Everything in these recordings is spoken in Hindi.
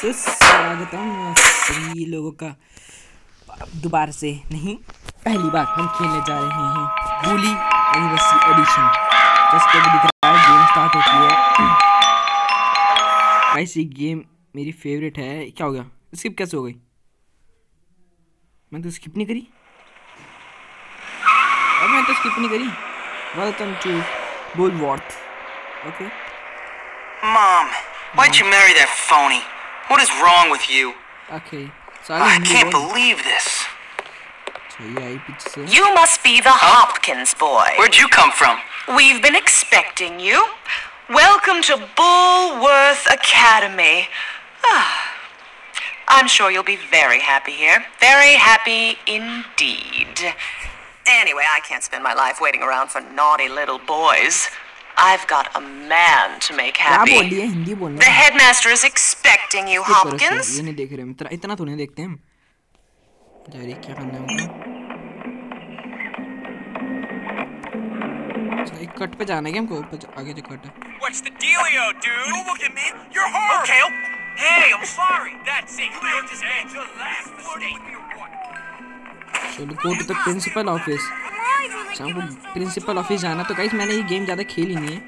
स्वागतम सभी लोगों का। दोबारा से नहीं पहली बार हम खेलने जा रहे हैं बुली एनिवर्सरी एडिशन। जैसे कि दिख रहा है गेम स्टार्ट होती है। ऐसी गेम मेरी फेवरेट है। क्या हो गया? स्किप कैसे हो गई? मैं तो स्किप नहीं करी। और मैं तो स्किप नहीं करी। Welcome to Bullworth okay Mom, why'd you marry that phony? What is wrong with you? Okay. So I, I can't believe this. You must be the Hopkins boy. Where'd you come from? We've been expecting you. Welcome to Bullworth Academy. Ah, I'm sure you'll be very happy here. Very happy indeed. Anyway, I can't spend my life waiting around for naughty little boys. I've got a man to make क्या बोल happy. रही है हिंदी बोलना The headmaster is expecting you, Hopkins. ये नहीं देख रहे हम इतना इतना तो नहीं देखते हम जारी क्या करना है हमको अच्छा, एक कट पे जाना है क्या हमको ऊपर आगे जो कट है What's the dealio, dude? Don't look at me. You're horrible. Okay. Hey, I'm sorry. That's it. You made this man your last mistake. चलो go to the principal office अच्छा हमको प्रिंसिपल ऑफ़िस जाना तो गाइस मैंने ये गेम ज़्यादा खेली नहीं है।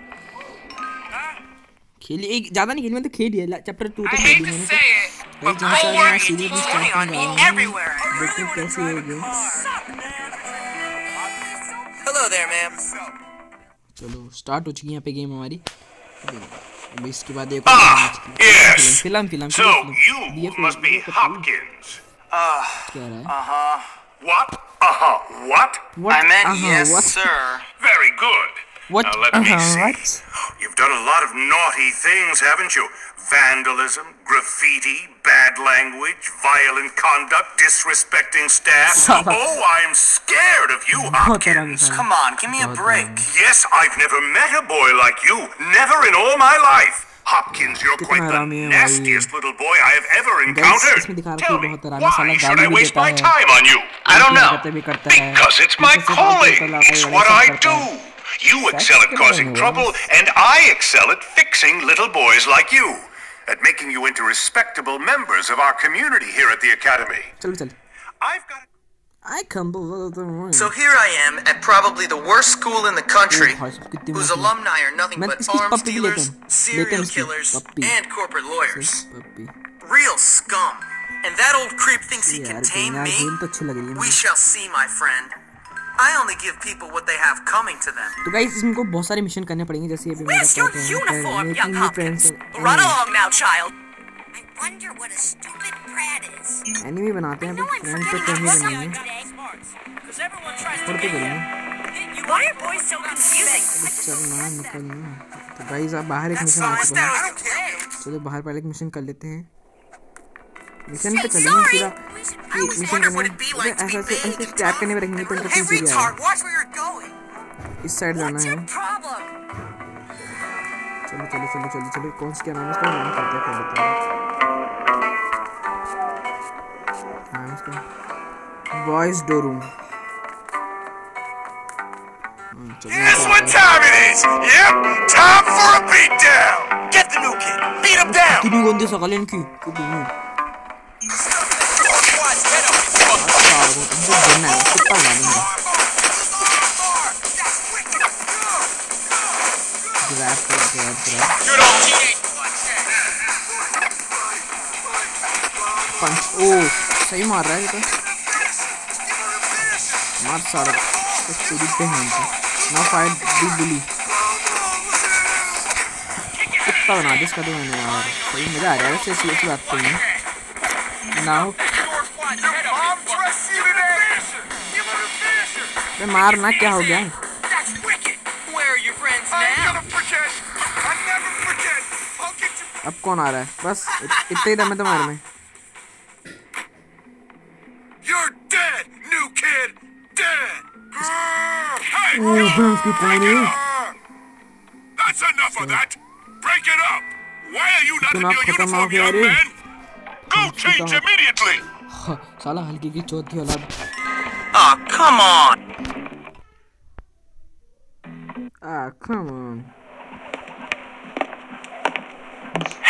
खेली एक ज़्यादा नहीं खेली मैं तो खेली है चैप्टर टू तक hate खेली मैंने तो। जहाँ से Bullworth सीरीज़ स्टार्ट जा रहा हूँ. देखते हैं कैसे there, ma'am. चलो स्टार्ट हो चुकी है यहाँ पे गेम हमारी। अभी इसके बाद एक Ah, yes. Film film So film. you must be Hopkins. क्या रहा है? Uh-huh. What? Uh-huh, what? what? I meant uh -huh, yes, what? sir. Very good. What? Now let uh -huh, me see. What? You've done a lot of naughty things, haven't you? Vandalism, graffiti, bad language, violent conduct, disrespecting staff. oh, I'm scared of you, Hopkins. Come on, give me a break. Yes, I've never met a boy like you. Never in all my life. Hopkins, you're quite the nastiest little boy I have ever encountered. Tell me, why should I waste my time on you? I don't know. Because it's my calling. It's what I do. You excel at causing trouble, and I excel at fixing little boys like you. At making you into respectable members of our community here at the Academy. I've got... I come So here I am at probably the worst school in the country, Oh, भाई साहब, कितनी whose मस्त है। alumni are nothing मैं but इसकी arms पप्पी भी लेता dealers, हूँ लेता हूँ serial इसकी killers, puppy and corporate lawyers. Puppy Real scum. And that old creep thinks he यार can गेम tame यार me? गेम तो अच्छी लग रही है We मुझे। shall see, my friend. I only give people what they have coming to them. तो गाइस इसमें को बहुत सारे मिशन करने पड़ेंगे जैसे अभी मेरा Where's your कहते हैं uniform, मेरे young तीन friends Hopkins? Run along now, child. Enemy बनाते हैं अभी फ्रेंड तो कहीं बनाएँगे और तो करेंगे Why are boys so confusing? चलना निकलना तो गाइस आप बाहर एक मिशन आ चुका है। चलो बाहर पहले एक मिशन कर लेते हैं। मिशन पे चलेंगे पूरा। मिशन करने अरे ऐसा ऐसे ऐसे टैप करने में रखेंगे तो इंटरफेस हो जाएगा. इस साइड जाना है। चलो चलो चलो चलो चलो कौन सी क्या नाम है इसका नाम करते हैं पहले तो। इसका boys dough room Guess what time it is? Yep, time for a beatdown. Get the new kid. Beat him down. कितनी गंदी सकल है इनकी कितनी Squad's head up, you fuck. सालों को इनको देना है कुत्ता बना दूंगा ग्रैब कर grab grab Good old teenage bloodshed. Punch ओ सही मार रहा है ये तो सारा इस पूरी पे हैं इनको। ना फाइट दी बुली। कुत्ता बना दे इसका तो मैंने यार। सही, मज़ा आ रहा है वैसे ऐसी बात तो नहीं नाउ. अरे मार ना, क्या हो गया? now? अब कौन आ रहा है? बस, इत- इतना ही दम है तुम्हारे में। Hey, ओ भैंस की पानी That's enough of that. Break it up. Why are you not in इतना your खतरनाक uniform, है young रे man? Go change immediately. हाँ, साला हल्की की चौथी औलाद Oh, come on. Ah come on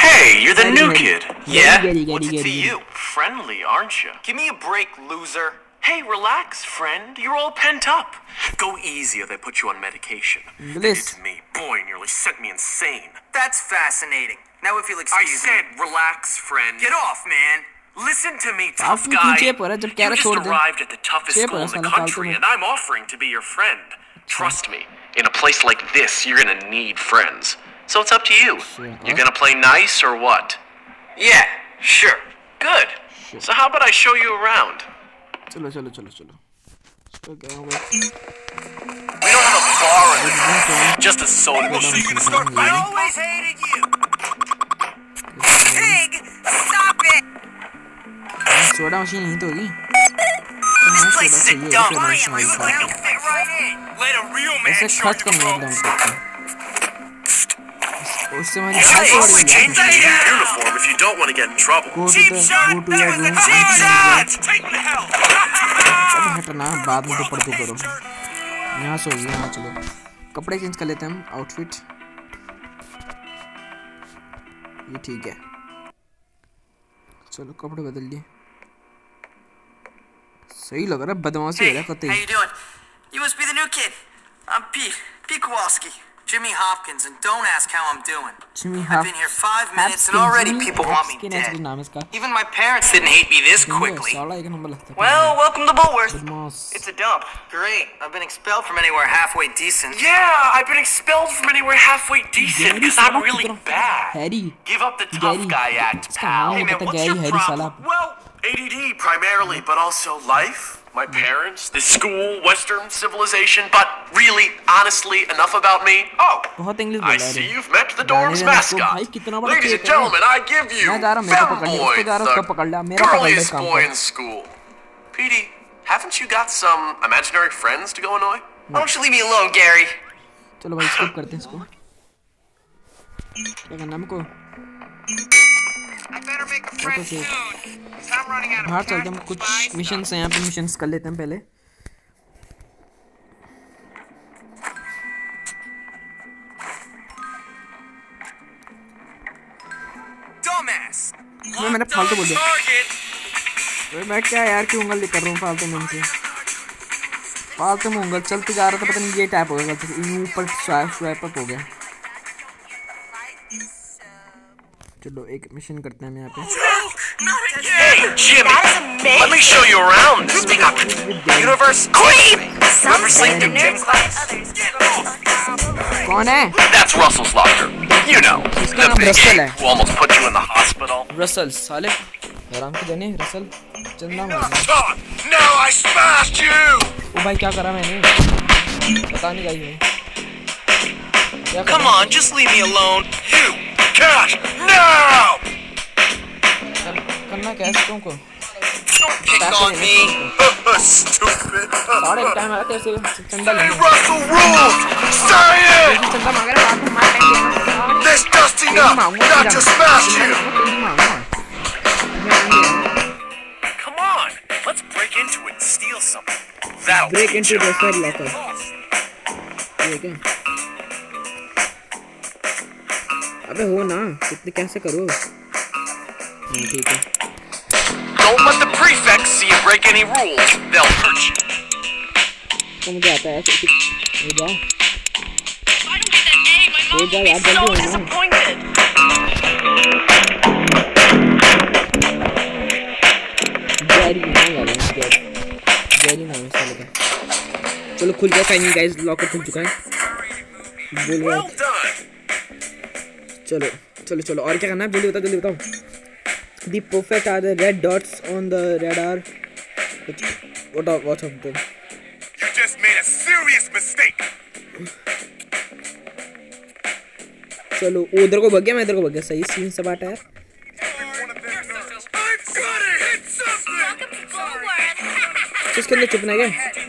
Hey, you're the new kid. Yeah? Gary, Gary, What's it to Gary. you? Friendly, aren't you? Give me a break, loser. Hey, relax, friend. You're all pent up. Go easy or they put you on medication. This to me, boy, nearly sent me insane. That's fascinating. Now if you'll excuse me. I said me. relax, friend. Get off, man. Listen to me, tough guy. You just arrived at the toughest school in the country, and I'm offering to be your friend. Trust me, in a place like this, you're gonna need friends. So it's up to you. You're gonna play nice or what? Yeah, sure. Good. So how about I show you around? चलो चलो चलो चलो इसका क्या होगा We don't have a bar in the town, just a soda machine. I always hated you. Pig, stop it. Soda machine यहीं तो होगी This हाँ, place is सोडा a चाहिए, dump. सोडा मशीन You होगी। will fit right in. Let a real man ऐसे charge खर्च कम the नहीं ropes. एकदम करते उससे हमारी Hey, हाइट always बढ़ change गई that uniform if you don't want to get in trouble. Go to Cheap the shot. Go to That the was a room cheap shot. बाद में तो पढ़ते करो। यहाँ सो यहाँ चलो। कपड़े चेंज कर लेते हैं हम आउटफिट ये ठीक है। चलो कपड़े बदल लिए सही लग रहा है बदमाशी हो Hey, रहा है कतई Jimmy Hopkins, and don't ask how I'm doing. Jimmy I've been here five minutes, and already Jimmy people want me dead. Even my parents didn't hate me this quickly. Well, welcome to Bulworth. It's a dump. Great. I've been expelled from anywhere halfway decent. Yeah, I've been expelled from anywhere halfway decent because I'm really bad. Give up the tough guy act, pal. Hey man, what's your problem? Well, ADD primarily, but also life my parents, this school, Western civilization, but really, honestly, enough about me. Oh, बहुत इंग्लिश I बोल रहा see है you've met the जाने dorm's देना इसको, भाई mascot. कितना बड़ा Ladies केक and है। gentlemen, I give you मैं जा रहा हूँ, मेरे को पकड़ने, Femboy, उसको जा रहा हूँ, उसको पकड़ लिया, the मेरा पकड़ ले girliest काम boy पे। in school. Petey, haven't you got some imaginary friends to go annoy? Why don't you leave me alone, Gary? चलो भाई स्किप करते हैं इसको क्या करना है हमको बाहर चलते हैं कुछ मिशंस हैं यहाँ पे मिशंस कर लेते हैं पहले। मैं मैंने फालतू बोल दिया। मैं क्या यार क्यों उंगल कर रहा हूँ फालतू में इनसे? फालतू में उंगल चलते जा रहा था पता नहीं ये टाइप हो गया ऊपर स्वैप अप हो गया। चलो एक मिशन करते हैं हम यहाँ पे Hey, Jimmy, let me show you around. Speak up. Universe Queen. Ever seen the gym class? कौन है That's Russell's locker. You know, the big Russell है who almost put you in the hospital. Russell साले आराम से जाने रसल चंदा मार Now I smashed you. ओ भाई क्या करा मैंने पता नहीं भाई क्या Come on, just leave me alone. You, cash now. कर, करना क्या है तुमको Don't pick on me. Stupid. साढ़े टाइम आया तेरे से चंदा लेने Russell rules. Say it. चंदा मांग रहा है मार देंगे This dusty enough. Not to smash you. Come on, let's break into it and steal something. That'll break teach into you. Russell locker ये अबे हो ना कितने कैसे करो हाँ ठीक है Don't let the prefects see you break any rules. They'll hurt you. तो मुझे आता है ऐसे हो get my हो will यार be so जल्दी हो ना है है चलो खुल गया फाइनली गाइस लॉकर खुल चुका है बोल रहा. चलो चलो चलो। और क्या करना है? जल्दी बताओ जल्दी बताओ। The perfect are the red dots on the radar what of what of them? You just made a serious mistake. चलो उधर को भग गया मैं इधर को भग गया। सही सीन सब आटा यार. तो इसके अंदर चुपना है क्या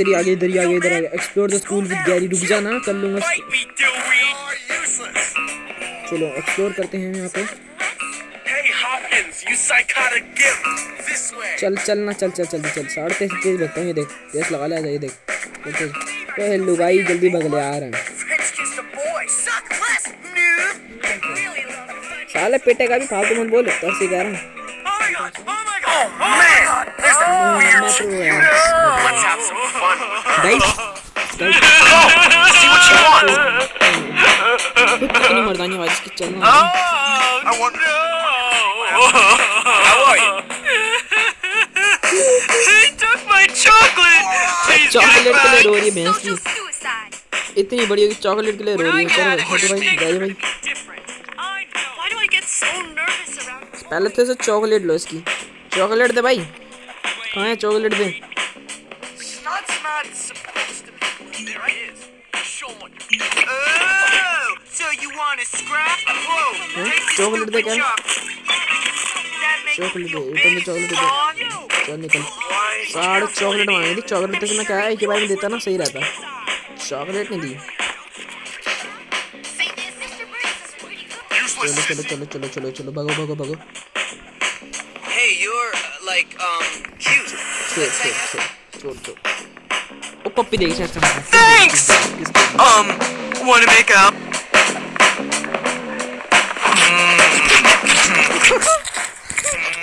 इधर ही आ गया इधर ही आ गया इधर आ गया explore the school with Gary रुक जाना कर लूँगा चलो एक्सप्लोर करते हैं यहाँ पे चल चल ना चल चल चल चल साढ़े तेज तेज भगता हूँ ये देख तेज लगा लिया ये देख तो हेलो भाई जल्दी भग ले आ रहे हैं साले पेटे का भी फालतू मत बोलो तो सिखा रहा हूँ guys Go. See what you want. कितनी मर्दानी आवाज़ इसकी चल रही है I want. How are you? He took my chocolate! Please chocolate के लिए रो रही है भैंस की. इतनी बड़ी होगी चॉकलेट के लिए रो रही है चलो भाई गाड़ी भाई different. I know. Why do I get so nervous पहले तो इसे चॉकलेट लो इसकी चॉकलेट दे भाई कहाँ है चॉकलेट दे There he is. You're. Oh, so you want to scrap? Whoa. हैं? चॉकलेट दे क्या चॉकलेट दे इतने चॉकलेट दे चल निकल साढ़े चॉकलेट मांगी थी चॉकलेट तो मैं क्या है एक बार में देता ना सही रहता चॉकलेट नहीं दी this. चलो चलो चलो चलो चलो चलो भगो भगो भगो Hey, you're uh, like um cute. छोड़ छोड़ छोड़ छोड़ छोड़ ओ पप्पी देगी शायद से Thanks. Um, want to make out?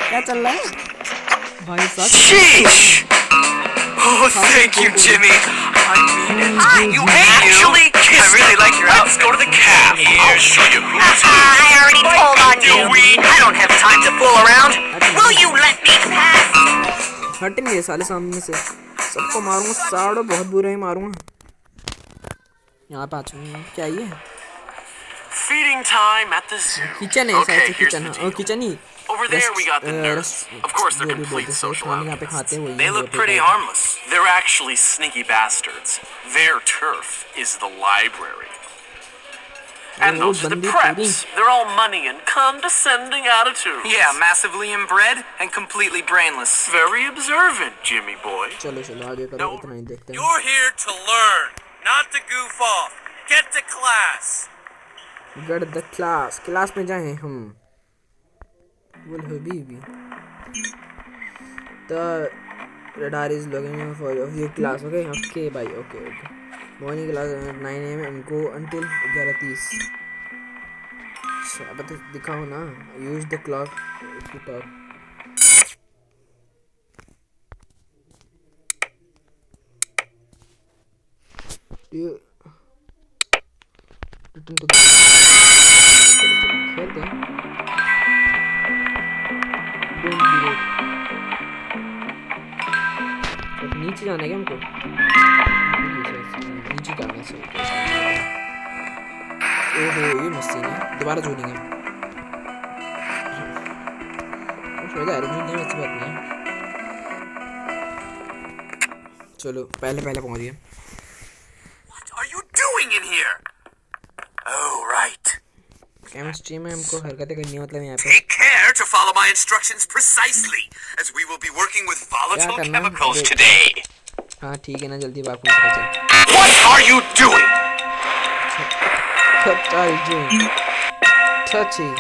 क्या चल रहा है भाई साहब Sheesh. Oh, thank you, Jimmy. I mean it. Ah, you actually kissed I really like your Let's go to the cab. I'll show you who's who. I already told on you. Weed. I don't have time to fool around. Will you let me pass? हटेंगे साले सामने से सबको मारूँगा साड़ो बहुत बुरे ही मारूँगा यहाँ पे आ चुके हैं क्या ये Feeding time at the zoo. Kitchen है शायद Okay, here's किचन the हाँ deal. किचन ही Over there we got the nurse. Of course they're complete social outcasts. हैं They look pretty harmless. They're actually sneaky bastards. Their turf is the library. And वो those are the बंदी preps. They're all money and condescending attitudes. Yeah, massively inbred and completely brainless. Very observant, Jimmy boy. चलो चलो आगे करो इतना ही देखते हैं You're here to learn, not to goof off. Get to class. Get the class class में जाए हम बोल Habibi the radar is looking for your class okay okay bye okay okay At 9 am and go until 11:30 अच्छा अब तो दिखाओ ना to talk you return to खेलते हैं नीचे जाना है क्या हमको नीचे जाना चाहिए ओहो ये मस्ती है दोबारा जोड़ेंगे नहीं ऐसी बात नहीं है चलो पहले पहले पहुँच गए. केमिस्ट्री में हमको हरकतें करनी मतलब यहाँ पे follow my instructions precisely, as we will be working with volatile क्या करना है? chemicals देख। today. हाँ ठीक है ना जल्दी बात मुझे पता चल What are you doing? What are you doing? Touchy.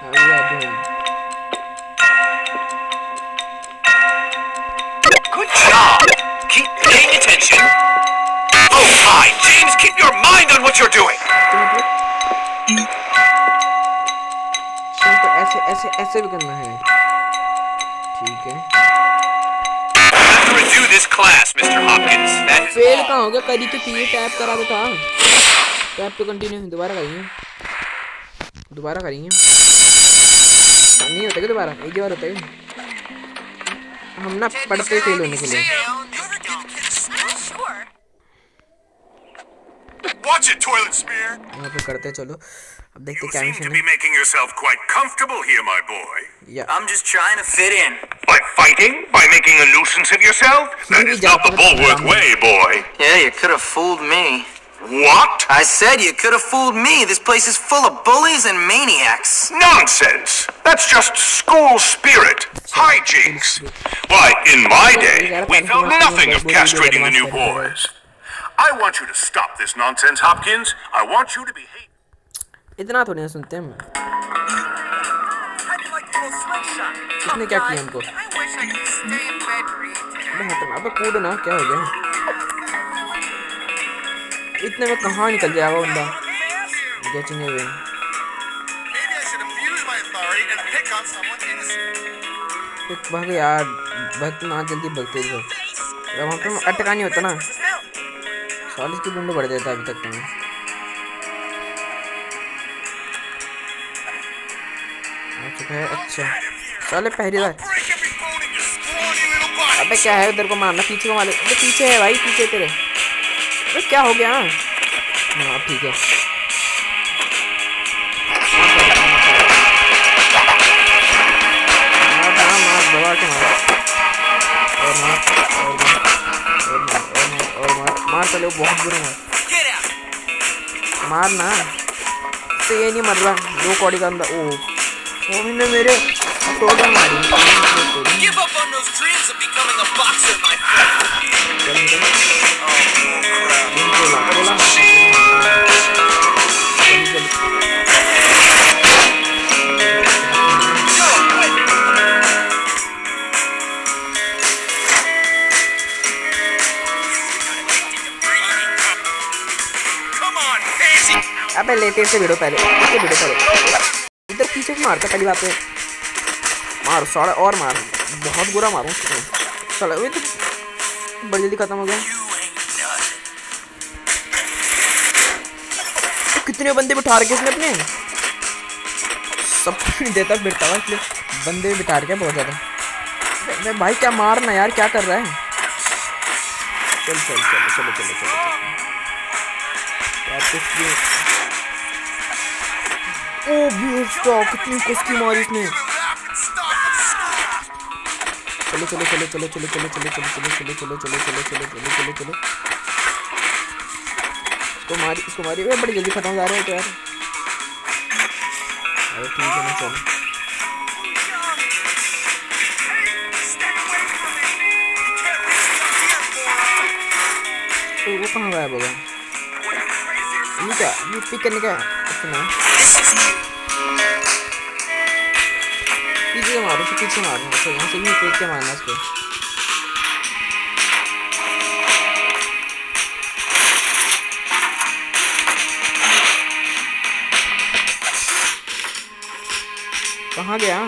How we are doing? Good job. Keep paying attention. Oh, hi, James. Keep your mind on what you're doing. ऐसे ऐसे ऐसे भी करना है। ठीक है। फेल कहाँ हो गया? करी तो थी टैप करा तो था। टैप तो कंटिन्यू दोबारा करेंगे। दोबारा करेंगे। नहीं होता क्या दोबारा? एक बार होता है। हम ना पढ़ते फेल होने के लिए. यहाँ पे करते हैं, चलो। अब देखते You क्या seem मिशन to है be making yourself quite comfortable here, my boy. या I'm just trying to fit in. By fighting? By making a nuisance of yourself? That Maybe is not the Jacob- Bulworth way, boy. Yeah, you could have fooled me. What? I said you could have fooled me. This place is full of bullies and maniacs. Nonsense! That's just school spirit. Hijinks. Why, in my day, we felt nothing of castrating the new boys. I want you to stop this nonsense, Hopkins. I want you to behave. इतना थोड़ी ना सुनते हैं इसने क्या किया हमको? अब कूद ना, क्या हो गया? इतने में कहाँ निकल जाएगा बंदा? गेटिंग अवे भाग यार, भाग तो ना जल्दी भगते जो वहाँ पर अटका नहीं होता ना। सॉलिस की ढूंढ बढ़ जाता अभी तक तुम्हें है अच्छा। चले बार। अबे क्या है उधर को मारना पीछे को मारे अबे पीछे है भाई, पीछे तेरे। अबे क्या हो गया? हाँ ठीक है। मारना चले, वो बहुत बुरे हैं। मार ना तो ये नहीं मर रहा, दो कौड़ी का अंदर, ओह। ഓമിന്റെ നേരെ തോടാമാരി Give up on those dreams of becoming a boxer, my friend. अब लेते से वीडियो पहले वीडियो पहले मारता पहली बात है मार साड़ा और मार। बहुत बुरा मारूं साला ये तो बड़ी जल्दी खत्म हो गया। तो कितने बंदे बिठा रखे इसने अपने? सब देता, बिठता हुआ इसलिए। बंदे बिठा रखे बहुत ज़्यादा। अबे भाई, क्या मारना यार? क्या कर रहा है? चल चल चल, चलो चलो चलो। चलो यार कुछ भी ओ बेटा कितनी कुश्ती मारी इसने चलो चलो चलो चलो चलो चलो चलो चलो चलो चलो चलो चलो चलो चलो चलो चलो चलो इसको मारी इसको मारी अबे बड़ी जल्दी खत्म हो जा रहे हो तो यार अरे ठीक है ना चलो तो वो कहाँ गायब हो गया ये क्या ये पिक करने का इतना पीछे मारो तो पीछे मारो अच्छा यहाँ से भी फेंक के मारना इसको कहाँ गया.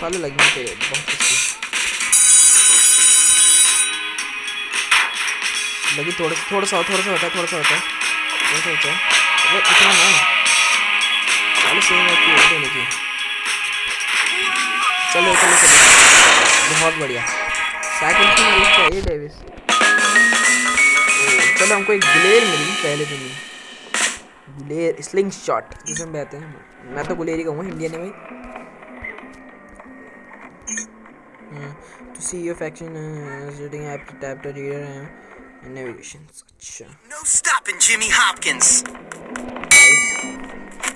साले लगे बहुत अच्छी लगी थोड़ा थोड़ा सा थोड़ा सा होता है थोड़ा सा होता है। थोड़ा सा होता है। अबे इतना ना। साले सेम है दोनों की चलो चलो चलो। बहुत बढ़िया। साइकिल की मिली चाहिए डेविस चलो हमको एक गुलेर मिली पहले दिन में गुलेर स्लिंग शॉट जिसे हम हैं। मैं तो गुलेर ही कहूँगा इंडिया में भाई to see your faction uh, sitting app reader uh, and navigation अच्छा No stopping, Jimmy Hopkins.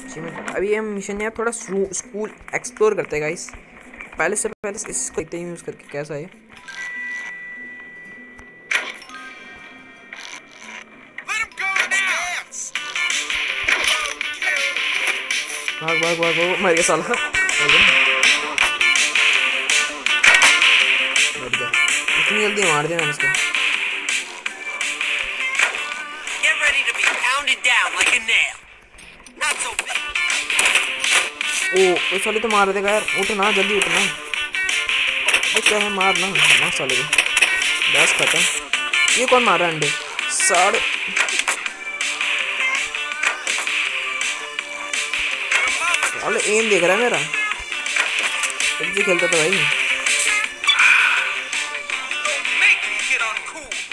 Achievement- अभी हम मिशन यार थोड़ा स्कूल एक्सप्लोर करते हैं गाइस पहले से पहले इसको देखते यूज़ करके कैसा है. भाग भाग भाग भाग मर गया साला। मर गया। इतनी जल्दी मार दिया मैंने इसको। ओ साले तो मार देगा यार उठना जल्दी उठना। ये क्या है मारना मार साले को। बस खत्म। ये कौन मार रहा है अंडे? साढ़े साले एम देख रहा है मेरा। सब्ज़ी खेलता था भाई.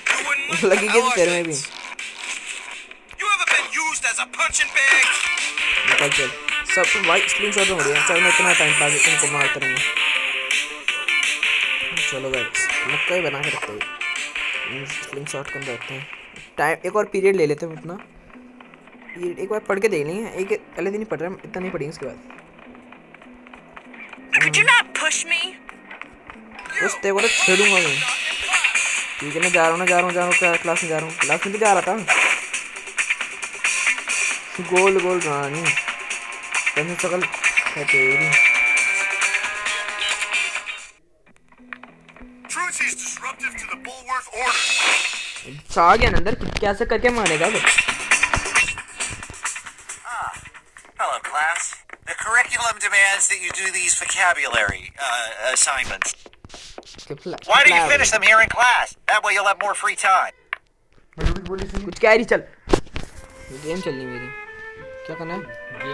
You wouldn't लगी गई तेरे में भी? निकल चल सब भाई स्क्रीन शॉट हो रही है चल मैं इतना टाइम पास तुमको मारता रहूँगा। चलो गाइस मक्का ही बना के रखते हैं। स्क्रीन शॉट कर रखते हैं। टाइम एक और पीरियड ले लेते हैं अपना। पीरियड एक बार पढ़ के देख लेंगे। एक पहले दिन ही पढ़ रहे हैं इतना नहीं पढ़ेंगे इसके बाद। उस तेरे को तो छेड़ूँगा मैं। ठीक है मैं जा रहा हूँ ना जा रहा हूँ जा रहा हूँ क्लास में जा रहा हूँ। क्लास में तो जा रहा था। गोल गोल रानी। तेरी शकल है तेरी Truth is disruptive to the Bullworth order. छा गया ना अंदर कैसे करके मारेगा वो Hello, class. The curriculum demands that you do these vocabulary uh, assignments. Why do you finish them here in class? That way you'll have more free time. कुछ कह रही चल गेम चलनी मेरी क्या करना है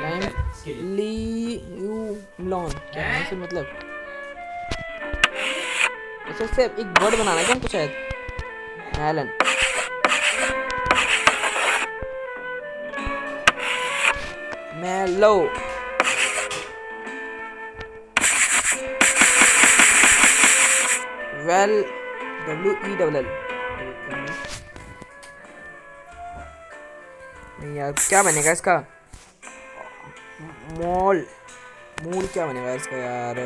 टाइम क्या है? मतलब। से एक वर्ड बनाना क्या हमको शायद? एलन मेलो वेल डब्ल्यू ई एल नहीं यार, क्या बनेगा इसका? मॉल मूल क्या बनेगा इसका यार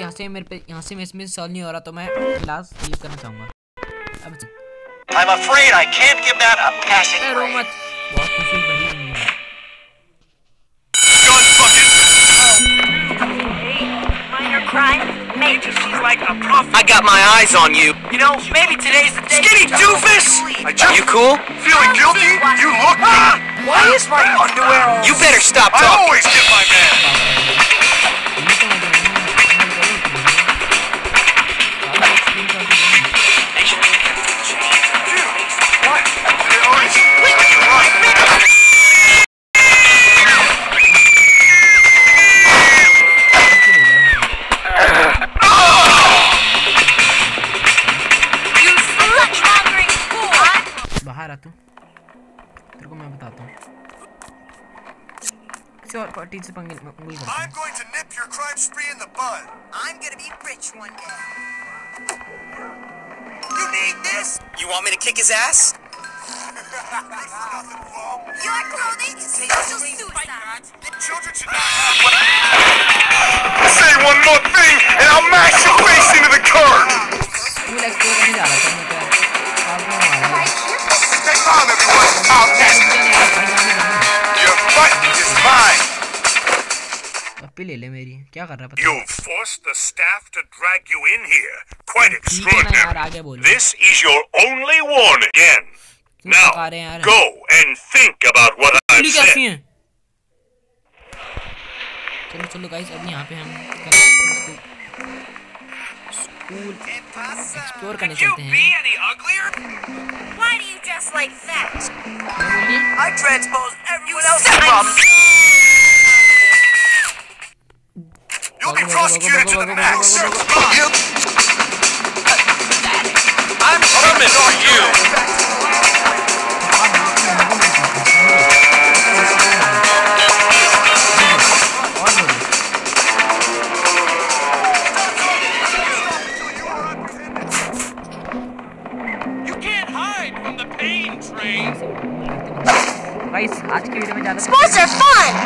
यहाँ से मेरे पे यहाँ से मैं इसमें सॉल्व नहीं हो रहा तो मैं क्लास लीव करना चाहूँगा अब I'm afraid I can't give that a passing grade. मत बहुत बनी है! Minor crime. She's like a I got my eyes on you. You know, maybe today's the day. Skinny doofus! Just You cool? feeling guilty? You look me! Why is my underwear all You better stop talking. I talking. always get my man! participant. I'm going to nip your crime spree in the bud. I'm going to be rich one day. You need this? You want me to kick his ass? You're clothing is social suicide. The children should not... Say one more thing and I'll mash your face into the curb! Stay calm, everyone. Outcast. Your butt is mine. पप्पी ले ले मेरी क्या कर रहा है पता You forced the staff to drag you in here. Quite ठीक है ना यार extraordinary. आगे बोलो This is your only warning again. क्यों Now, पका रहे हैं यार go and think about what I've उंगली कैसी said. है चलो चलो गाइस अभी यहाँ पे हम हैं स्कूल एक्सप्लोर करने चलते हैं? Why do you dress like that? क्या I transpose everyone else's problems. You'll be prosecuted to the max. You... I'm coming for you. Sports are fun!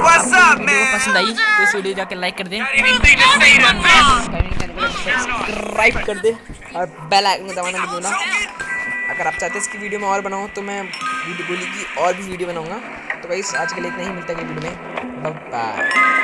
पसंद आई तो इस वीडियो जाके लाइक कर दें? सब्सक्राइब कर दे। और बेल आइकन को दबाना मत भूलना। अगर आप चाहते हैं इसकी वीडियो में और बनाऊँ तो मैं वीडियो बोली की और भी वीडियो बनाऊँगा। तो भाई आज के लिए इतना ही मिलता है वीडियो में। बाय